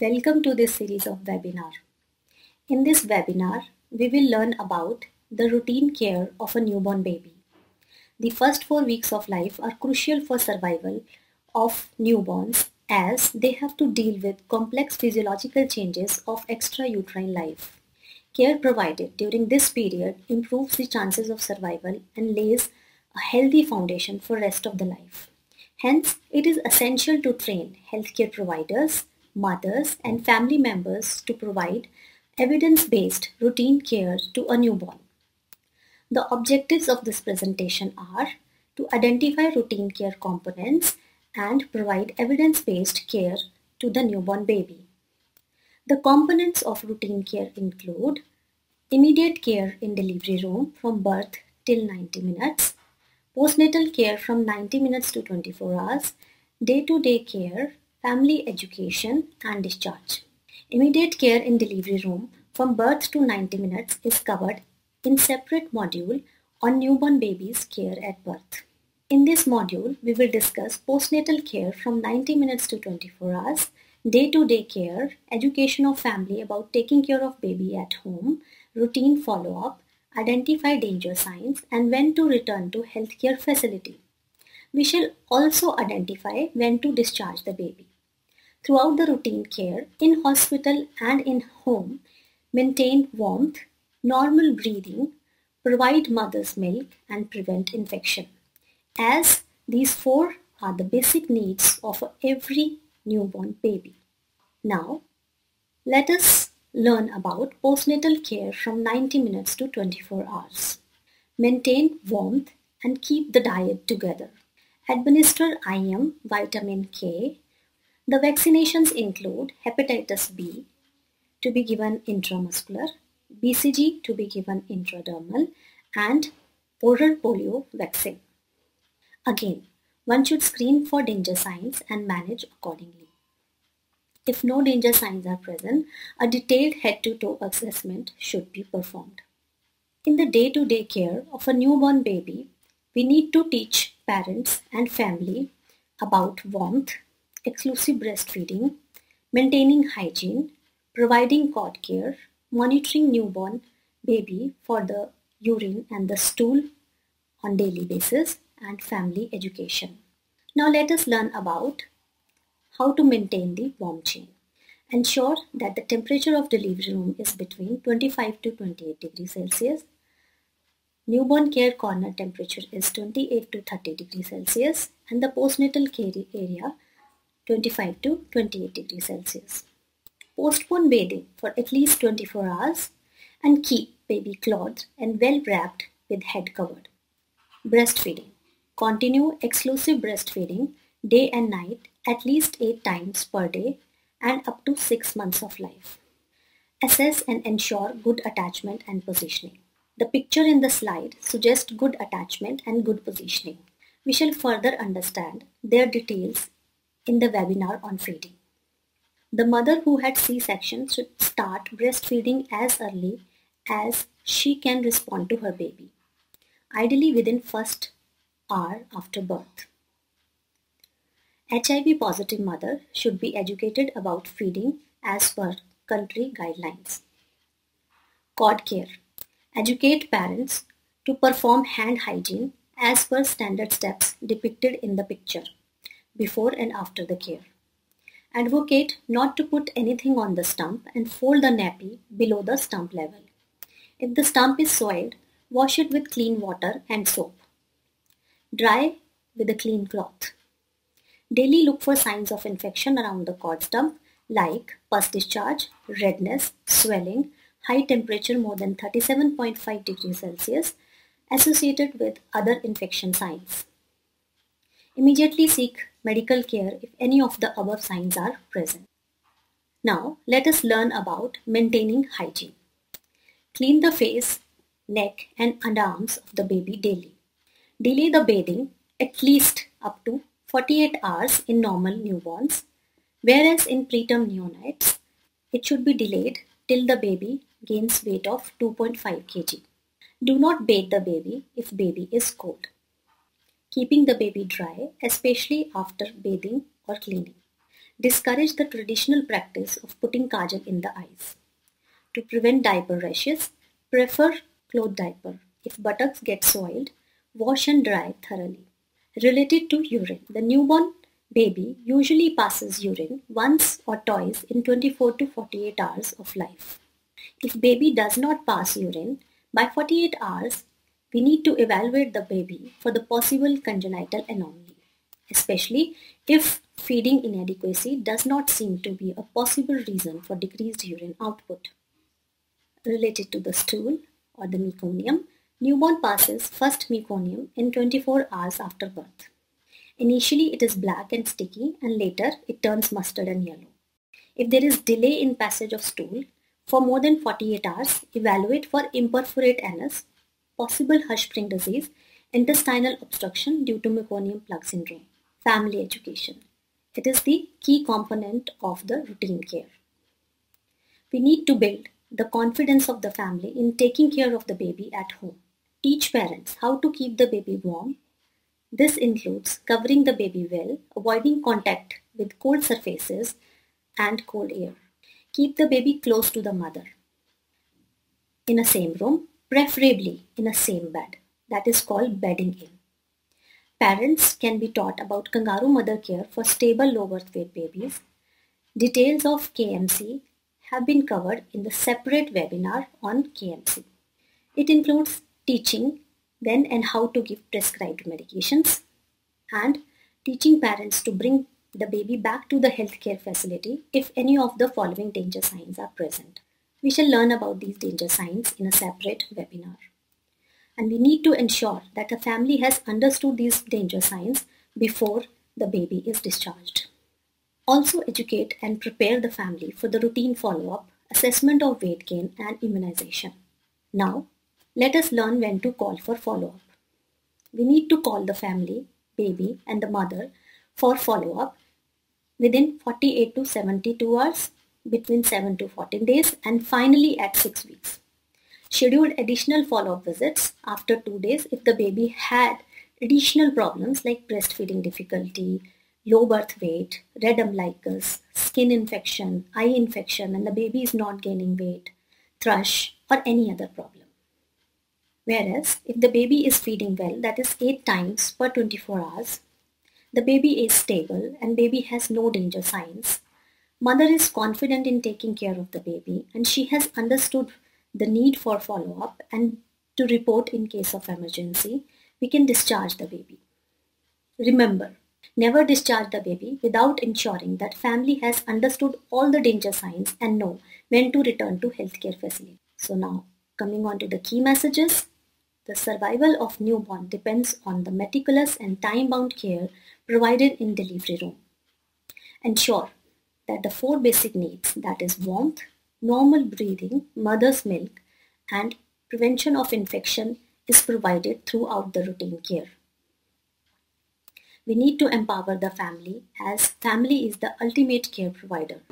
Welcome to this series of webinar. In this webinar, we will learn about the routine care of a newborn baby. The first four weeks of life are crucial for survival of newborns as they have to deal with complex physiological changes of extrauterine life. Care provided during this period improves the chances of survival and lays a healthy foundation for rest of the life. Hence, it is essential to train healthcare providers, mothers and family members to provide evidence-based routine care to a newborn. The objectives of this presentation are to identify routine care components and provide evidence-based care to the newborn baby. The components of routine care include immediate care in delivery room from birth till 90 minutes, postnatal care from 90 minutes to 24 hours, day-to-day -day care, family education and discharge. Immediate care in delivery room from birth to 90 minutes is covered in separate module on newborn babies care at birth. In this module, we will discuss postnatal care from 90 minutes to 24 hours, day-to-day -day care, education of family about taking care of baby at home, routine follow-up, identify danger signs, and when to return to healthcare facility. We shall also identify when to discharge the baby. Throughout the routine care, in hospital and in home, maintain warmth, normal breathing, provide mother's milk and prevent infection. As these four are the basic needs of every newborn baby. Now, let us learn about postnatal care from 90 minutes to 24 hours. Maintain warmth and keep the dyad together. Administer IM vitamin K. The vaccinations include hepatitis B to be given intramuscular, BCG to be given intradermal and oral polio vaccine. Again, one should screen for danger signs and manage accordingly. If no danger signs are present, a detailed head-to-toe assessment should be performed. In the day-to-day -day care of a newborn baby, we need to teach parents and family about warmth, exclusive breastfeeding, maintaining hygiene, providing cord care, monitoring newborn baby for the urine and the stool on daily basis, and family education. Now let us learn about how to maintain the warm chain. Ensure that the temperature of delivery room is between 25 to 28 degrees Celsius. Newborn care corner temperature is 28 to 30 degrees Celsius and the postnatal care area 25 to 28 degrees Celsius. Postpone bathing for at least 24 hours and keep baby clothed and well wrapped with head covered. Breastfeeding. Continue exclusive breastfeeding day and night at least 8 times per day and up to 6 months of life. Assess and ensure good attachment and positioning. The picture in the slide suggests good attachment and good positioning. We shall further understand their details in the webinar on feeding. The mother who had C-section should start breastfeeding as early as she can respond to her baby, ideally within first hour after birth. HIV positive mother should be educated about feeding as per country guidelines. Cord care. Educate parents to perform hand hygiene as per standard steps depicted in the picture before and after the care. Advocate not to put anything on the stump and fold the nappy below the stump level. If the stump is soiled, wash it with clean water and soap. Dry with a clean cloth. Daily look for signs of infection around the cord stump like pus discharge, redness, swelling, high temperature more than 37.5 degrees Celsius associated with other infection signs. Immediately seek medical care if any of the above signs are present. Now let us learn about maintaining hygiene. Clean the face, neck and underarms of the baby daily. Delay the bathing at least up to 48 hours in normal newborns, whereas in preterm neonates, it should be delayed till the baby gains weight of 2.5 kg. Do not bathe the baby if baby is cold. Keeping the baby dry, especially after bathing or cleaning. discourage the traditional practice of putting kajal in the eyes. To prevent diaper rashes, prefer cloth diaper. If buttocks get soiled, wash and dry thoroughly. Related to urine, the newborn baby usually passes urine once or twice in 24 to 48 hours of life. If baby does not pass urine by 48 hours, we need to evaluate the baby for the possible congenital anomaly, especially if feeding inadequacy does not seem to be a possible reason for decreased urine output. Related to the stool or the meconium, newborn passes first meconium in 24 hours after birth. Initially it is black and sticky and later it turns mustard and yellow. If there is delay in passage of stool, for more than 48 hours, evaluate for imperforate anus possible Hirschsprung disease, intestinal obstruction due to meconium plug syndrome. Family education. It is the key component of the routine care. We need to build the confidence of the family in taking care of the baby at home. Teach parents how to keep the baby warm. This includes covering the baby well, avoiding contact with cold surfaces and cold air. Keep the baby close to the mother. In a same room, preferably in a same bed. That is called bedding in. Parents can be taught about kangaroo mother care for stable low birth weight babies. Details of KMC have been covered in the separate webinar on KMC. It includes teaching when and how to give prescribed medications and teaching parents to bring the baby back to the healthcare facility if any of the following danger signs are present. We shall learn about these danger signs in a separate webinar. And we need to ensure that the family has understood these danger signs before the baby is discharged. Also educate and prepare the family for the routine follow-up, assessment of weight gain and immunization. Now, let us learn when to call for follow-up. We need to call the family, baby and the mother for follow-up within 48 to 72 hours between 7 to 14 days and finally at 6 weeks. Schedule additional follow-up visits after 2 days if the baby had additional problems like breastfeeding difficulty, low birth weight, red umbilicus, skin infection, eye infection and the baby is not gaining weight, thrush or any other problem. Whereas if the baby is feeding well, that is 8 times per 24 hours, the baby is stable and baby has no danger signs, Mother is confident in taking care of the baby and she has understood the need for follow-up and to report in case of emergency, we can discharge the baby. Remember, never discharge the baby without ensuring that family has understood all the danger signs and know when to return to healthcare facility. So now, coming on to the key messages, the survival of newborn depends on the meticulous and time-bound care provided in delivery room. Ensure that the four basic needs that is warmth, normal breathing, mother's milk and prevention of infection is provided throughout the routine care. We need to empower the family as family is the ultimate care provider.